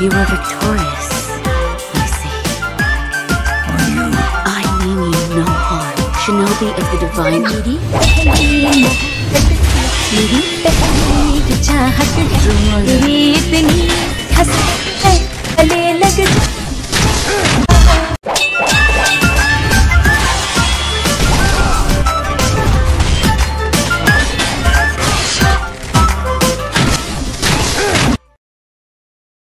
You were victorious, I see. Are you? I mean you no harm. Shinobi of the divine. मेरी पहली